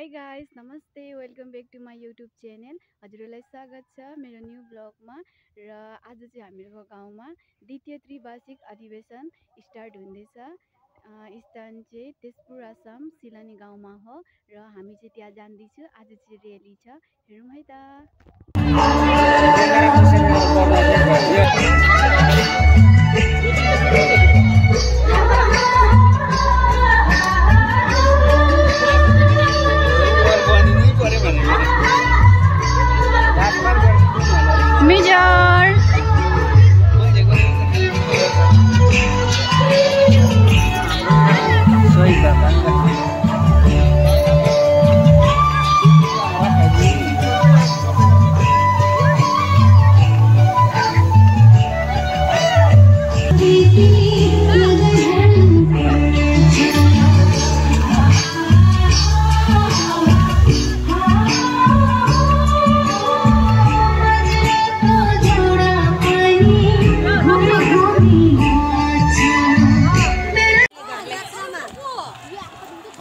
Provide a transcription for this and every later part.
High guys नमस्ते welcome back to my YouTube channel हजुरहरूलाई स्वागत छ मेरो न्यू ब्लगमा र आज चाहिँ हामीहरूको गाउँमा द्वितीय त्रिवार्षिक अधिवेशन स्टार्ट हुँदैछ। स्थान चाहिँ तेजपुर आसाम सिलानी गाउँमा हो र हामी चाहिँ त्यहाँ जाँदैछु। आज चाहिँ रेली छ। हेरौँ है त।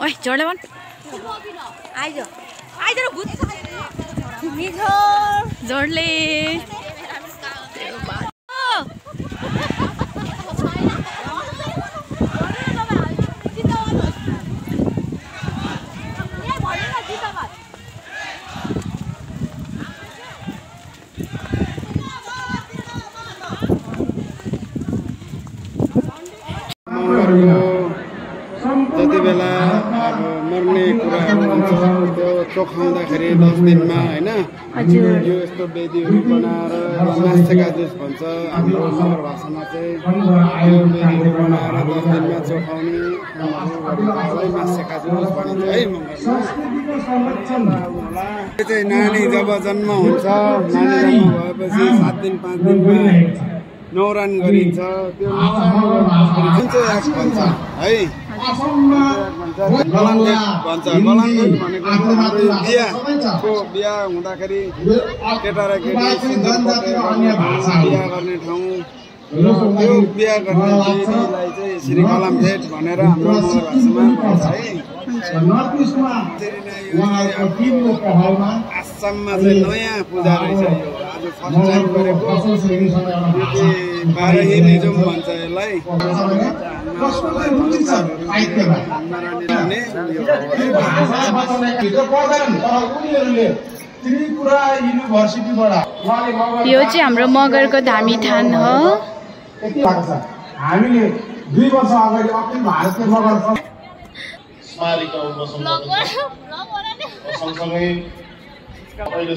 ओइ जोडले भन् आइज। आइज र भूत। मिठो। जोडले जति बेला अब मर्ने कुराहरू हुन्छ त्यो चोखाउँदाखेरि दस दिनमा होइन यो यस्तो बेदीहरू बनाएर मासेका जुस भन्छ हाम्रो मगर भाषामा चाहिँ यो बेदीहरू बनाएर दस दिनमा चोखाउने मासेका जुस भनिन्छ है मगरमा चाहिँ नानी जब जन्म हुन्छ नानी जन्म भएपछि सात दिन पाँच दिनमा न्वारान गरिन्छ त्यो जुन चाहिँ भन्छ है बिहा हुँदाखेरि केटा र केटी बिहा गर्ने ठाउँ त्यो बिहा गर्ने केटीलाई चाहिँ श्री कलामझेट भनेर हाम्रो भाषामा भन्छ है आसाममा चाहिँ नयाँ पूजा रहेछ यो। आज फर्स्ट टाइम गरेको यो चाहिँ निजुम भन्छ यसलाई यो चाहिँ हाम्रो मगरको धामी थान हो। हामीले दुई वर्ष अगाडि अखिल भारतीय मगर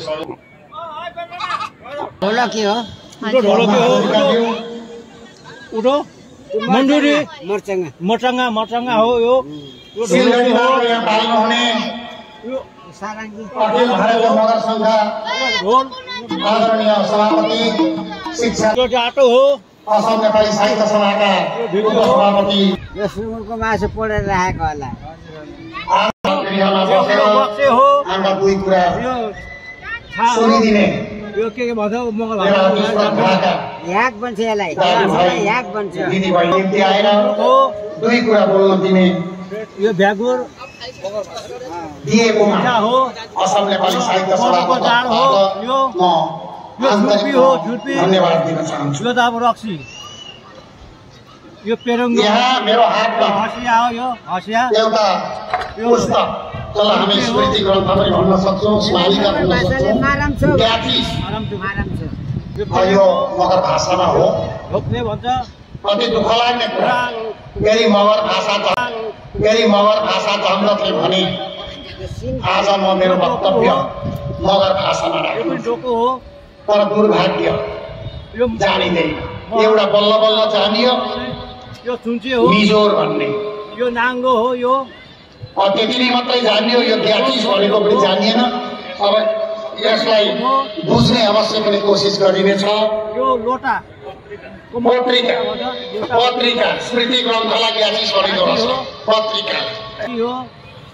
सङ्घ सँगसँगै अहिले सडक उठो। मन्डुरी मर्चङ्गा। मर्चङ्गा हो यो। यो ढोलकी हो। यो यो जाटो हो। यो सुँगुरको मासु पोलेर राखेको होला। हो। कुरा यो के के भन्छ मङ्गल याक बन्छ यसलाई। याक बन्छ। दिदी बहिनी निम्ति आएर हो। दुई कुरा बोल्न दिने यो भ्यागुर। दिएकोमा क्या हो। असम नेपाली साहित्य सभाको हो, यो- हो। धन्यवाद दिन चाहन्छु। यो त अब रक्सी। यो पेरुङ्गो। यहाँ मेरो हातमा हँसिया हो यो हँसिया। एउटा पुस्तक। जसलाई हामी स्मृति ग्रन्थ पनि भन्न सक्छौँ स्मारिका भन्न सक्छौँ। छ। यो मगर भाषामा हो। अति दुःख लाग्ने कुरा। मेरी मगर भाषा त मेरी मगर भाषा धम्रथले भने आज म मेरो वक्तव्य मगर भाषामा राख्छु। तर दुर्भाग्य यो जानिँदैन। एउटा बल्ल बल्ल जानियो। यो चुन्चे हो। मिजोर भन्ने। यो नाङ्गो हो यो त्यति नै मात्रै जानियो यो ग्याटिस भनेको पनि जानिएन। अब यसलाई बुझ्ने अवश्य पनि कोसिस गरिनेछ। यो लोटा पत्रिका। पत्रिका। स्मृति ग्रन्थलाई ग्याटिस भनेको रहेछ पत्रिका।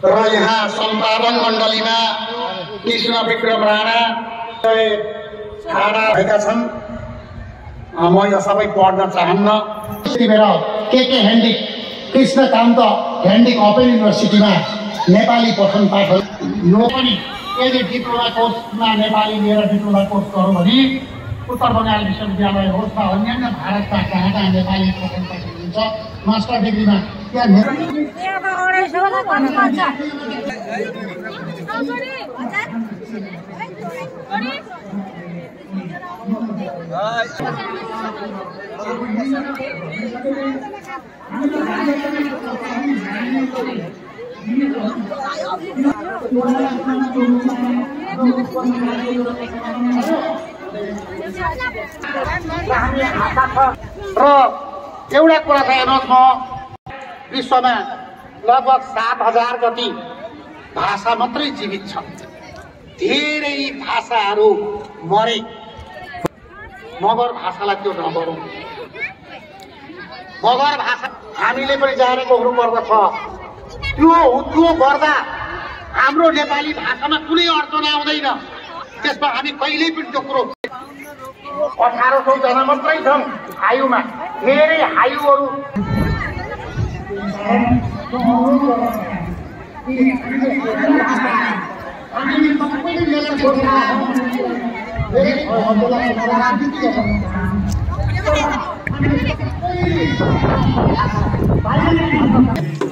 र यहाँ सम्पादन मण्डलीमा कृष्ण विक्रम राणा खाना भएका छन्। म यो सबै पढ्न चाहन्न। यति बेला के के हेन्डिक? कृष्णकान्त हेन्डिक ओपन युनिभर्सिटीमा नेपाली पठन पाठन नो पनि यदि डिप्लोमा कोर्समा नेपाली लिएर डिप्लोमा कोर्स गरौँ भने उत्तर बङ्गाल विश्वविद्यालय होस् वा अन्यान्य भारतका कहाँ कहाँ नेपाली पठन पाठन हुन्छ मास्टर डिग्रीमा त्यहाँ नेपाली र एउटा कुरा चाहिँ हेर्नुहोस् म विश्वमा लगभग सात हजार जति भाषा मात्रै जीवित छ धेरै भाषाहरू मरे। मगर भाषालाई त्यो नगरौँ मगर भाषा हामीले पनि जानेको हुनुपर्दछ त्यो त्यो गर्दा हाम्रो नेपाली भाषामा कुनै अडचन आउँदैन। त्यसमा हामी कहिल्यै पनि त्यो कुरो अठार सौजना मात्रै छन् हायुमा। धेरै हायुहरू। हामीले सबैले Thank you.